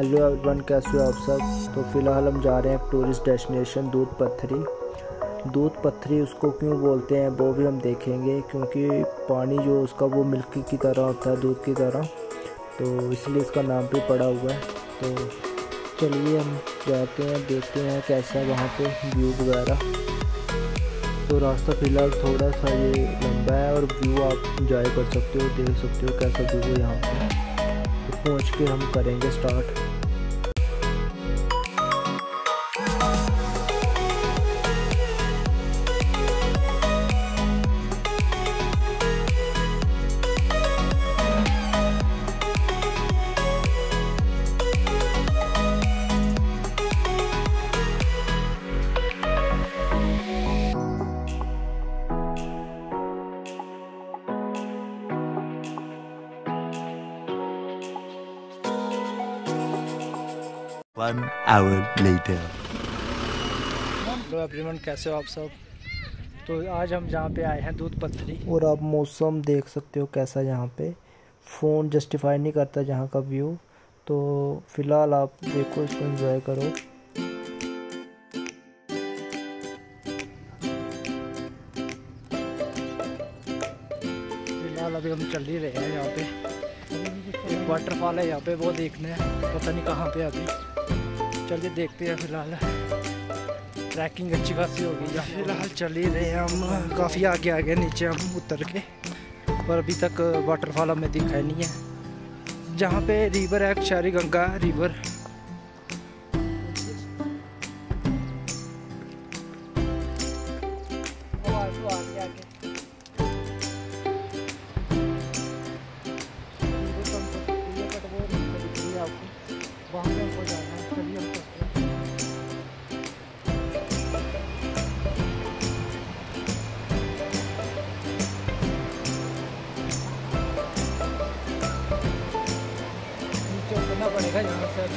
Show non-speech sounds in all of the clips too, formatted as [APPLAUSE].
Hello everyone, कैसे हो आप सब? तो फ़िलहाल हम जा रहे हैं टूरिस्ट डेस्टिनेशन दूध पत्थरी दूध पत्थरी उसको क्यों बोलते हैं, वो भी हम देखेंगे, क्योंकि पानी जो उसका वो मिल्की की तरह होता है, दूध की तरह। तो इसलिए इसका नाम भी पड़ा हुआ है। तो चलिए हम जाते हैं, देखते हैं कैसा है वहाँ पे व्यू वगैरह। तो रास्ता फ़िलहाल थोड़ा सा ये लंबा है और व्यू आप इंजॉय कर सकते हो, देख सकते हो कैसा व्यू है यहाँ पे। तो पहुँच के हम करेंगे start One hour later. Hello everyone कैसे हो आप सब? तो आज हम जहाँ पे आए हैं दूध पत्थरी और आप मौसम देख सकते हो कैसा यहाँ पे। फ़ोन जस्टिफाई नहीं करता जहाँ का व्यू तो फ़िलहाल आप देखो इसको एंजॉय करो। फ़िलहाल अभी हम चल ही रहे हैं यहाँ पे। एक वाटरफॉल है यहाँ पे वो देखने। हैं पता नहीं कहाँ पे अभी। चलिए देखते हैं फ़िलहाल। ट्रैकिंग अच्छी खासी होगी यहाँ फ़िलहाल चल ही रहे हैं हम। काफ़ी आगे आगे नीचे हम उतर के। पर अभी तक वाटरफॉल हमें दिखा ही नहीं है। जहाँ पे रिवर है क्षारी गंगा रिवर है यहाँ पे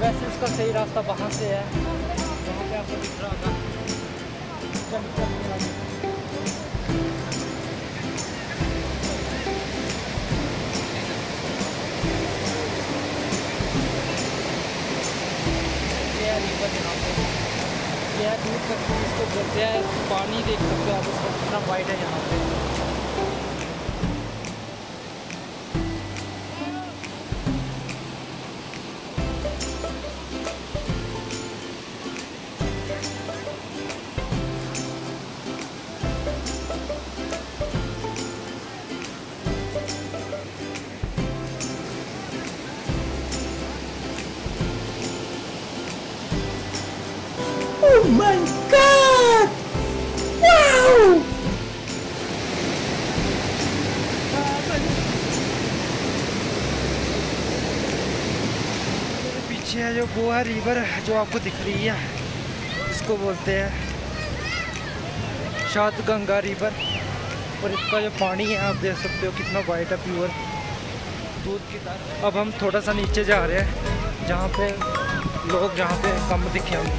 वैसे इसका सही रास्ता वहाँ से है। वहाँ पे आपको दिख रहा होगा। चल चल है। रिवर यहाँ पे यह दूध तक इसको बोलते हैं पानी देख सकते हो आप इसका कितना वाइड है यहाँ पे। पीछे है जो वो है रिवर जो आपको दिख रही है। इसको बोलते हैं शाद गंगा रिवर। और इसका जो पानी है, आप देख सकते हो कितना वाइट है प्योर दूध की तरह अब हम थोड़ा सा नीचे जा रहे हैं, जहाँ पे लोग, जहाँ पे कम दिखे हमें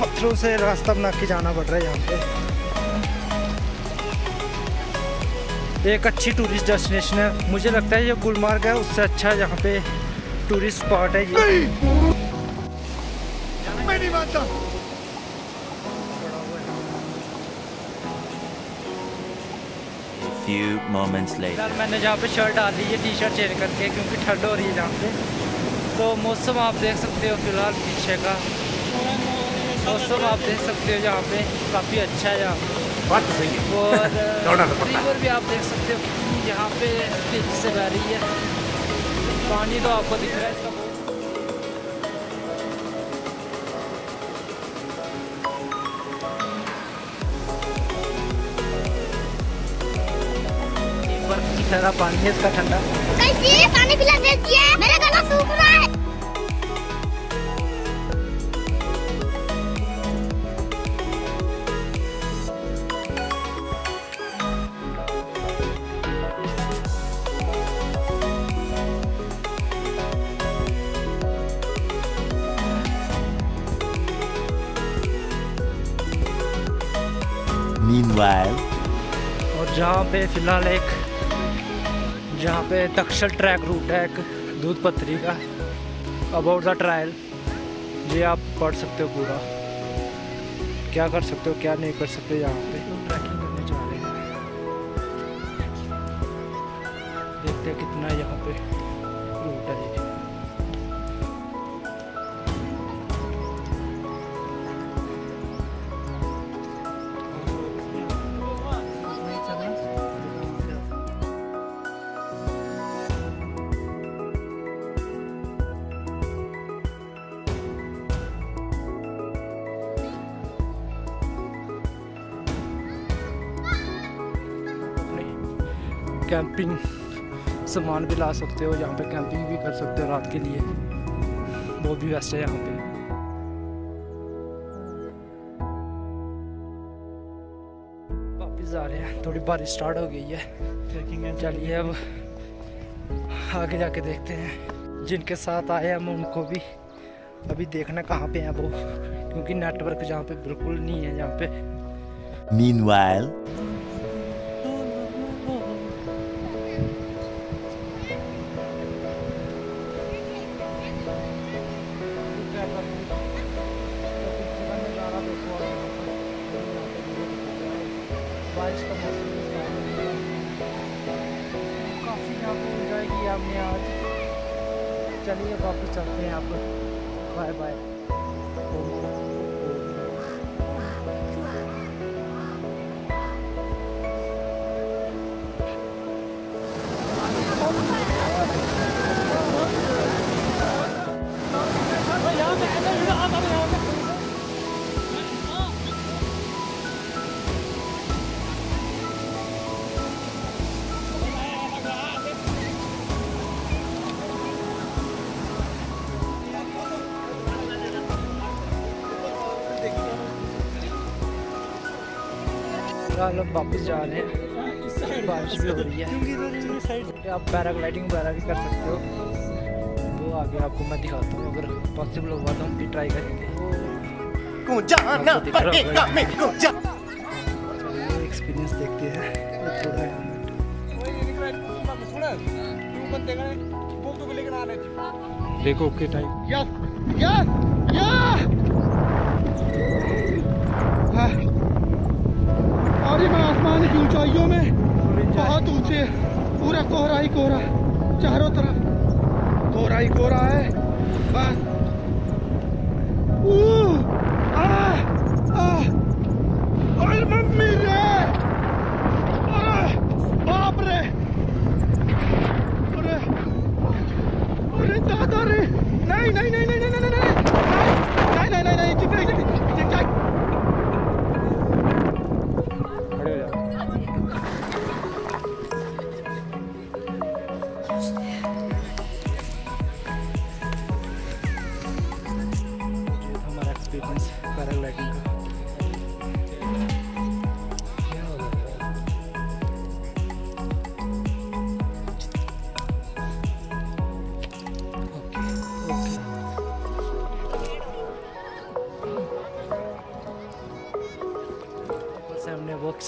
पत्थरों से रास्ता बना के जाना पड़ रहा है यहाँ पे। एक अच्छी टूरिस्ट डेस्टिनेशन है। मुझे लगता है ये गुलमार्ग है उससे अच्छा यहाँ पे टूरिस्ट स्पॉट है ये। मैं नहीं मानता। Few moments later. मैंने जहाँ पे शर्ट डाल ली है टी शर्ट चेंज करके क्योंकि ठंड हो रही है जहाँ पे। तो मौसम आप देख सकते हो फ़िलहाल पीछे का। मौसम आप देख सकते हो यहाँ पे काफ़ी अच्छा है यहाँ पे। बात तो सही है। और [LAUGHS] रिवर भी आप देख सकते हो यहाँ पे तेज़ी से बह रही है। पानी तो आपको दिख रहा है इसका। तरह पानी है इसका ठंडा। कैसे पानी पिला देती है Meanwhile, और जहाँ पे फ़िलहाल एक जहाँ पे तक्षल ट्रैक रूट है एक दूध पत्थरी का अबाउट द ट्रायल ये आप पढ़ सकते हो पूरा। क्या कर सकते हो क्या नहीं कर सकते यहाँ पे? ट्रैकिंग करने जा रहे हैं। देखते हैं कितना यहाँ पे रूट है। कैंपिंग सामान भी ला सकते हो यहाँ पे कैंपिंग भी कर सकते हो रात के लिए। वो भी बेस्ट है यहाँ पे। वापस जा रहे हैं थोड़ी बारिश स्टार्ट हो गई है। ट्रैकिंग चलिए अब आगे जाके देखते हैं। जिनके साथ आए हम उनको भी अभी देखना कहाँ पे हैं वो। क्योंकि नेटवर्क जहाँ पे बिल्कुल नहीं है यहाँ पे meanwhile, पे इंजॉय किया हमने आज चलिए वापस चलते हैं आप बाय बाय फ़िलहाल हम वापस जा रहे हैं। बारिश भी हो रही है। आप पैराग्लाइडिंग वगैरह भी कर सकते हो। वो आगे आपको मैं दिखाता हूँ अगर पॉसिबल होगा तो हम भी ट्राई करेंगे। एक्सपीरियंस देखते हैं। देखो ओके टाइम और बहुत ऊँचे पूरा कोहरा ही कोहरा, चारों तरफ़। कोहरा ही कोहरा है। बस। मम्मी बाप नहीं नहीं नहीं नहीं।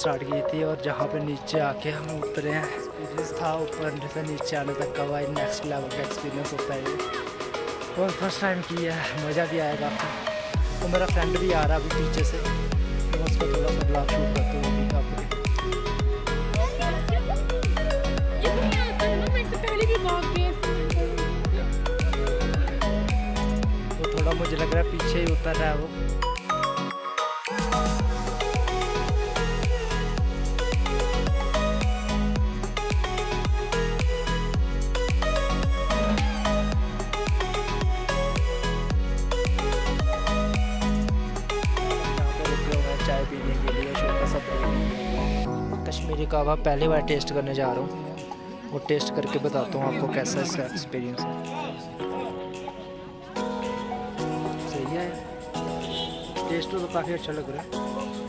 स्टार्ट की थी और जहाँ पे नीचे आके हम उतरे हैं। एक्सपीरियंस था ऊपर से नीचे आने तक का भाई नेक्स्ट लेवल का एक्सपीरियंस होता है और फ़र्स्ट टाइम किया है, मज़ा भी आएगा आपको। तो मेरा फ्रेंड भी आ रहा है अभी पीछे से। तो उसको थोड़ा सा ब्लॉग शूट करते हुए भी भाग तो थोड़ा मुझे लग रहा है पीछे ही उतर रहा है वो। Break। कावा पहली बार टेस्ट करने जा रहा हूँ। वो टेस्ट करके बताता हूँ आपको कैसा इसका एक्सपीरियंस है सही है। टेस्ट तो काफ़ी अच्छा लग रहा है।